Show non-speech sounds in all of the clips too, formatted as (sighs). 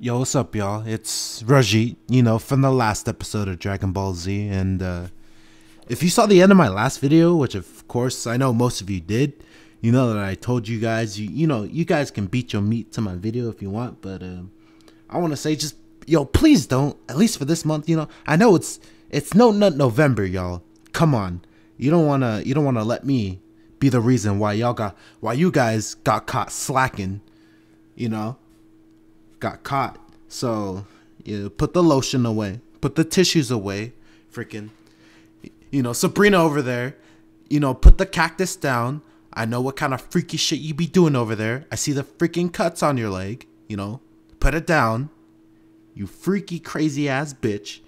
Yo, what's up, y'all? It's Rajeet, you know, from the last episode of Dragon Ball Z. And uh, if you saw the end of my last video, which of course I know most of you did, you know that I told you guys, you, you know, you guys can beat your meat to my video if you want. But uh, I want to say just, yo, please don't, at least for this month, you know. I know it's it's no nut November, y'all. Come on. You don't want to, you don't want to let me be the reason why y'all got, why you guys got caught slacking, you know got caught. So, you put the lotion away, put the tissues away, freaking. You know, Sabrina over there, you know, put the cactus down. I know what kind of freaky shit you be doing over there. I see the freaking cuts on your leg, you know. Put it down. You freaky crazy ass bitch.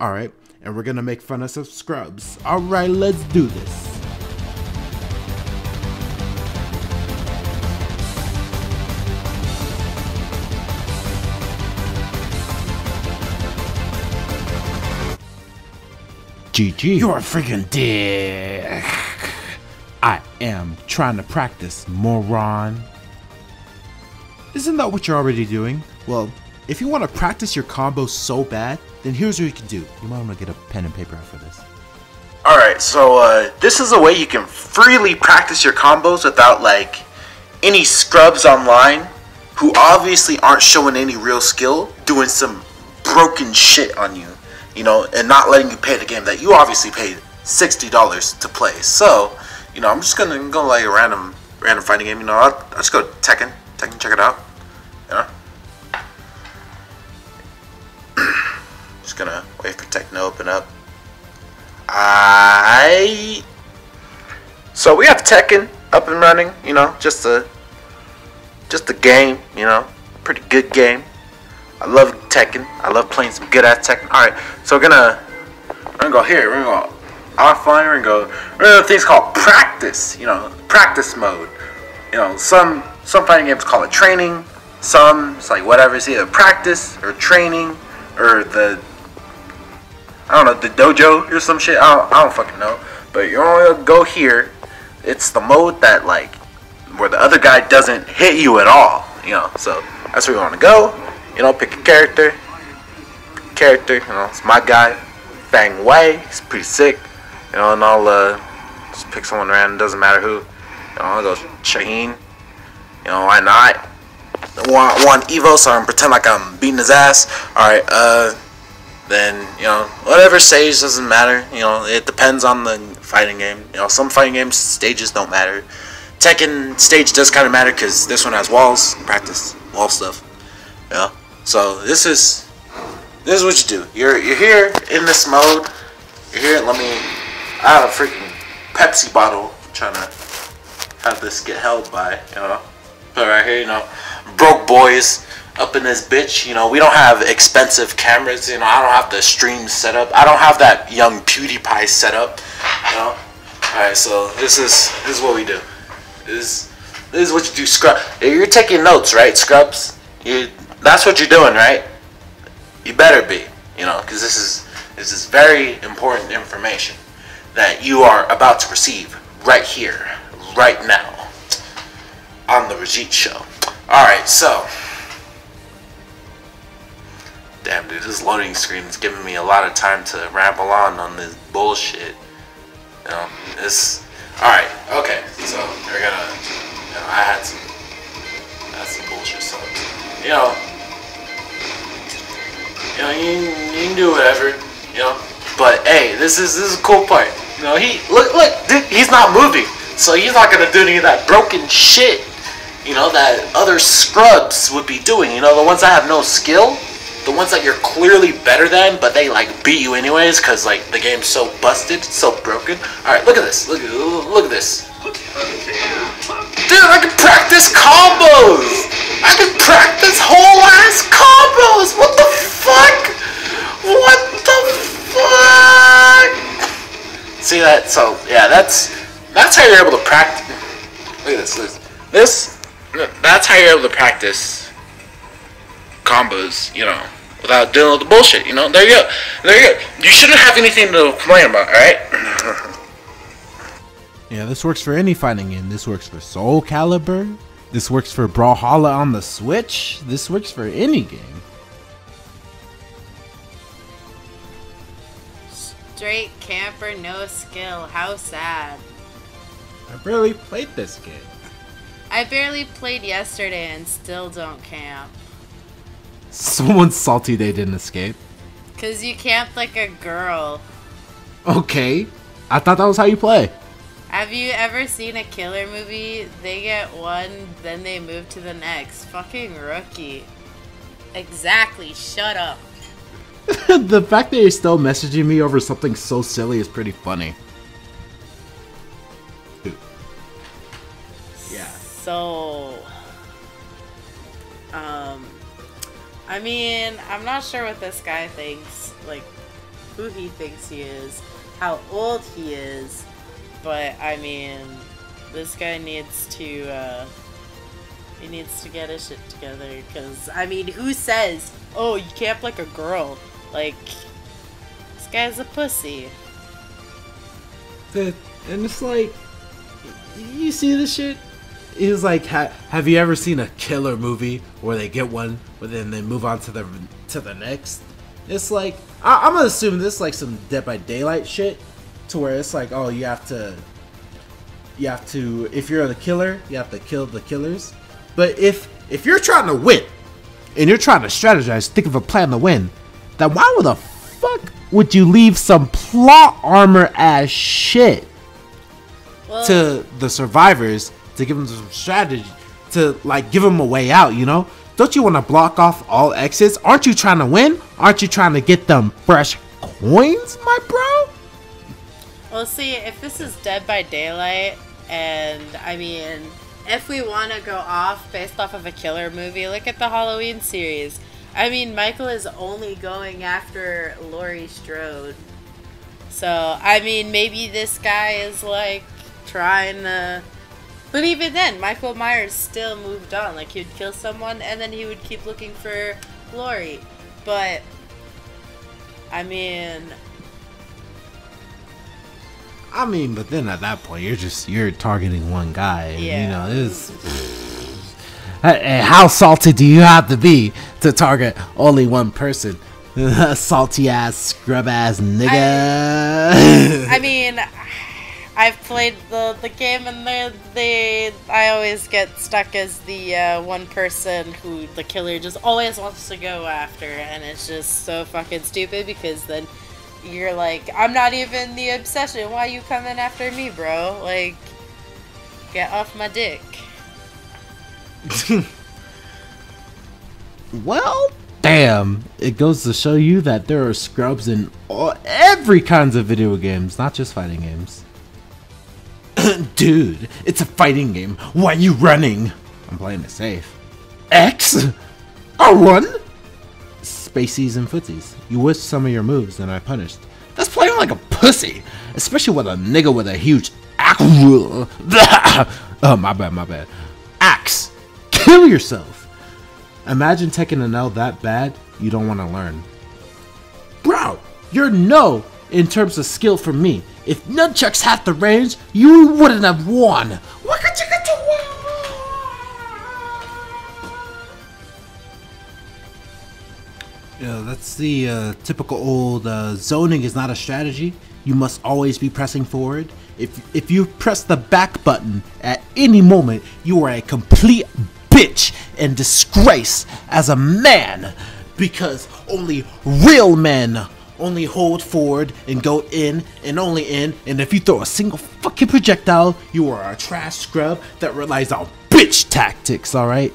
All right, and we're going to make fun of some scrubs. All right, let's do this. GG. You're a freaking dick. I am trying to practice, moron. Isn't that what you're already doing? Well, if you want to practice your combos so bad, then here's what you can do. You might want to get a pen and paper out for this. Alright, so uh, this is a way you can freely practice your combos without like any scrubs online who obviously aren't showing any real skill doing some broken shit on you you know, and not letting you pay the game that you obviously paid sixty dollars to play. So, you know, I'm just gonna go like a random random fighting game. You know, I'll, I'll just go Tekken, Tekken, check it out. You know, (clears throat) just gonna wait for Tekken to open up. I so we have Tekken up and running. You know, just a just a game. You know, pretty good game. I love Tekken. I love playing some good ass Tekken. Alright, so we're gonna we're gonna go here. We're gonna go offline. We're gonna go we're gonna go things called practice. You know, practice mode. You know, some some fighting games call it training. Some it's like whatever. It's either practice or training or the I don't know the dojo or some shit. I don't, I don't fucking know. But you're gonna go here. It's the mode that like where the other guy doesn't hit you at all. You know, so that's where you want to go. You know, pick a character. Pick a character, you know, it's my guy, Feng Wei. He's pretty sick. You know, and I'll uh, just pick someone random, doesn't matter who. You know, I'll go Shaheen. You know, why not? Want Evo, so I can pretend like I'm beating his ass. Alright, uh, then, you know, whatever stage doesn't matter. You know, it depends on the fighting game. You know, some fighting games, stages don't matter. Tekken stage does kind of matter because this one has walls, practice wall stuff. Know? So this is this is what you do. You're you're here in this mode. You're here. Let me. I have a freaking Pepsi bottle trying to have this get held by. You know, but right here, you know, broke boys up in this bitch. You know, we don't have expensive cameras. You know, I don't have the stream set up. I don't have that young PewDiePie set up. You know. All right, so this is this is what we do. This this is what you do. Scrub. You're taking notes, right, Scrubs? You that's what you're doing, right? You better be, you know, because this is this is very important information that you are about to receive right here, right now, on the Rajeet Show. All right, so. Damn, dude, this loading screen is giving me a lot of time to ramble on on this bullshit. You know, this. All right, okay, so we're gonna. You know, I had some. I had some bullshit, so you know. You know, you, you can do whatever, you know. But hey, this is this is a cool part. You know, he look look, dude, he's not moving, so he's not gonna do any of that broken shit. You know that other scrubs would be doing. You know, the ones that have no skill, the ones that you're clearly better than, but they like beat you anyways because like the game's so busted, so broken. All right, look at this. Look look at this. Dude, I can practice combos! I can practice whole ass combos! What the fuck? What the fuck? See that? So, yeah, that's that's how you're able to practice. Look at this. This, this that's how you're able to practice combos, you know, without dealing with the bullshit, you know? There you go. There you go. You shouldn't have anything to complain about, alright? (laughs) Yeah, this works for any fighting game. This works for Soul Calibur. This works for Brawlhalla on the Switch. This works for any game. Straight camper, no skill. How sad. I barely played this game. I barely played yesterday and still don't camp. Someone's salty they didn't escape. Cause you camped like a girl. Okay. I thought that was how you play. Have you ever seen a killer movie? They get one, then they move to the next. Fucking rookie. Exactly, shut up. (laughs) the fact that you're still messaging me over something so silly is pretty funny. Yeah. So, um, I mean, I'm not sure what this guy thinks, like, who he thinks he is, how old he is, but I mean, this guy needs to, uh, he needs to get his shit together, because, I mean, who says, oh, you camp like a girl? Like, this guy's a pussy. The, and it's like, you see this shit? He was like, ha- "Have you ever seen a killer movie where they get one, but then they move on to the to the next?" It's like I- I'm gonna assume this is like some Dead by Daylight shit, to where it's like, oh, you have to, you have to, if you're the killer, you have to kill the killers. But if if you're trying to win, and you're trying to strategize, think of a plan to win, then why would the fuck would you leave some plot armor as shit? Well, to the survivors to give them some strategy to like give them a way out you know don't you want to block off all exits aren't you trying to win aren't you trying to get them fresh coins my bro Well, see, if this is Dead by Daylight, and I mean, if we want to go off based off of a killer movie, look at the Halloween series. I mean, Michael is only going after Laurie Strode. So, I mean, maybe this guy is like trying to. But even then, Michael Myers still moved on. Like, he would kill someone and then he would keep looking for Laurie. But, I mean, i mean but then at that point you're just you're targeting one guy and, you Yeah. know this (sighs) how salty do you have to be to target only one person (laughs) salty ass scrub ass nigga (laughs) I mean, I've played the the game, and they they I always get stuck as the uh, one person who the killer just always wants to go after, and it's just so fucking stupid because then you're like, I'm not even the obsession. Why you coming after me, bro? Like, get off my dick. (laughs) Well, damn. It goes to show you that there are scrubs in all, every kinds of video games, not just fighting games. (coughs) Dude, it's a fighting game. Why are you running? I'm playing it safe. X? R1? Spaceys and footsies. You whiffed some of your moves, and I punished. That's playing like a pussy, especially with a nigga with a huge axe. (coughs) oh, my bad, my bad. Axe. Kill yourself. Imagine taking an L that bad, you don't want to learn. Bro, you're no in terms of skill for me. If Nunchucks had the range, you wouldn't have won. Yeah, that's the uh, typical old uh, zoning is not a strategy. You must always be pressing forward. If if you press the back button at any moment, you are a complete bitch and disgrace as a man because only real men only hold forward and go in and only in and if you throw a single fucking projectile you are a trash scrub that relies on bitch tactics all right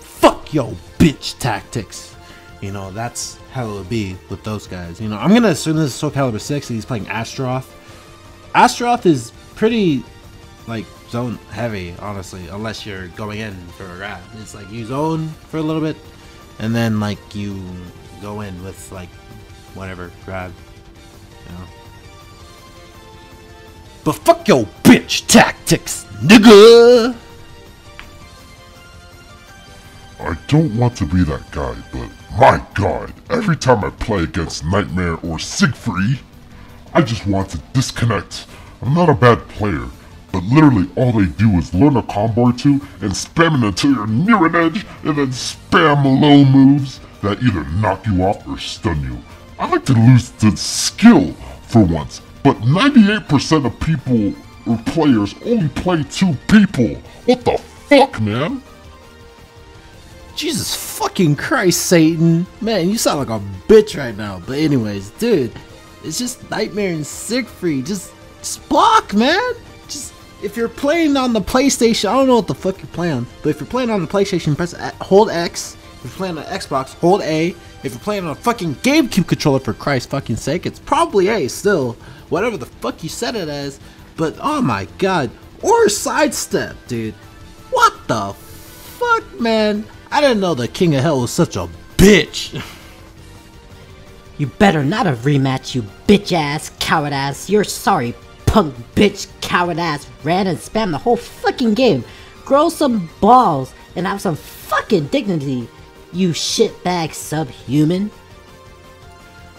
fuck yo bitch tactics you know that's how it would be with those guys you know i'm gonna assume this is soul calibur 6 and he's playing astaroth astaroth is pretty like zone heavy, honestly, unless you're going in for a grab. It's like you zone for a little bit, and then like you go in with like whatever grab, you know. But fuck your bitch tactics, nigga. I don't want to be that guy, but my god, every time I play against Nightmare or Siegfried, I just want to disconnect. I'm not a bad player, but literally all they do is learn a combo or two and spam it until you're near an edge, and then spam low moves that either knock you off or stun you. I like to lose the skill for once. But 98% of people or players only play two people. What the fuck, man? Jesus fucking Christ, Satan. Man, you sound like a bitch right now. But anyways, dude, it's just Nightmare and Siegfried. Just, just block, man. Just if you're playing on the PlayStation, I don't know what the fuck you're playing, but if you're playing on the PlayStation, press hold X. If you're playing on Xbox, hold A. If you're playing on a fucking GameCube controller, for Christ's fucking sake, it's probably A still. Whatever the fuck you said it as. But oh my god. Or sidestep, dude. What the fuck, man? I didn't know the King of Hell was such a bitch. You better not a rematch, you bitch ass, coward ass. You're sorry, punk bitch, coward ass. Ran and spammed the whole fucking game. Grow some balls and have some fucking dignity, you shitbag subhuman.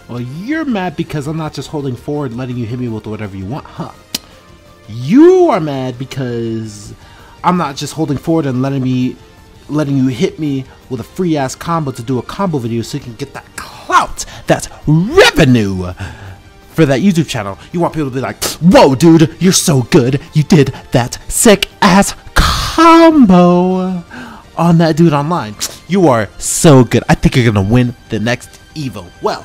Well, you're mad because I'm not just holding forward, and letting you hit me with whatever you want, huh? You are mad because I'm not just holding forward and letting me, letting you hit me with a free ass combo to do a combo video so you can get that clout, that revenue for that YouTube channel. You want people to be like, "Whoa, dude, you're so good! You did that sick ass combo on that dude online. You are so good. I think you're gonna win the next Evo." Well.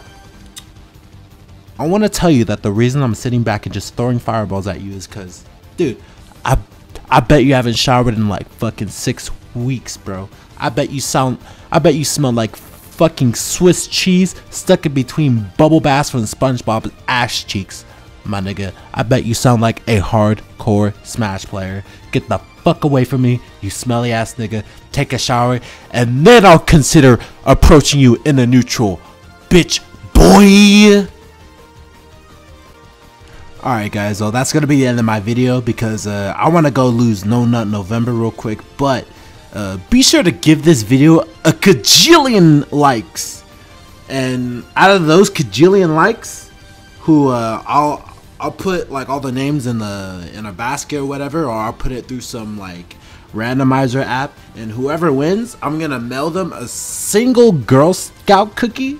I want to tell you that the reason I'm sitting back and just throwing fireballs at you is because, dude, I, I bet you haven't showered in like fucking six weeks, bro. I bet you sound, I bet you smell like fucking Swiss cheese stuck in between Bubble Bass from SpongeBob's ass cheeks, my nigga. I bet you sound like a hardcore Smash player. Get the fuck away from me, you smelly ass nigga. Take a shower, and then I'll consider approaching you in a neutral, bitch boy. Alright guys, well that's gonna be the end of my video because uh, I want to go lose No Nut November real quick, but uh, be sure to give this video a kajillion likes. And out of those kajillion likes, who uh, I'll I'll put like all the names in the in a basket or whatever, or I'll put it through some like randomizer app, and whoever wins, I'm gonna mail them a single Girl Scout cookie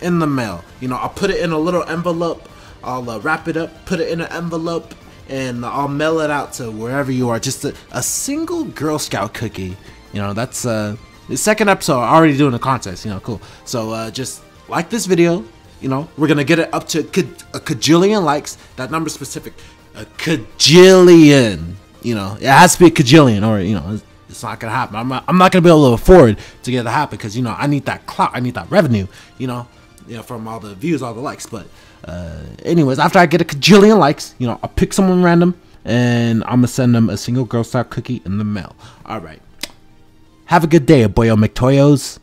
in the mail. You know, I'll put it in a little envelope. I'll uh, wrap it up, put it in an envelope, and I'll mail it out to wherever you are. Just a, a single Girl Scout cookie. You know, that's uh, the second episode. Already doing a contest. You know, cool. So uh, just like this video. You know, we're gonna get it up to a, kaj- a kajillion likes. That number specific, a kajillion. You know, it has to be a kajillion, or you know, it's, it's not gonna happen. I'm not, I'm not gonna be able to afford to get it to happen because you know I need that clout. I need that revenue. You know, you know from all the views, all the likes. But uh, anyways, after I get a kajillion likes, you know, I'll pick someone random and I'm gonna send them a single Girl Scout cookie in the mail. All right. Have a good day, boyo McToyos.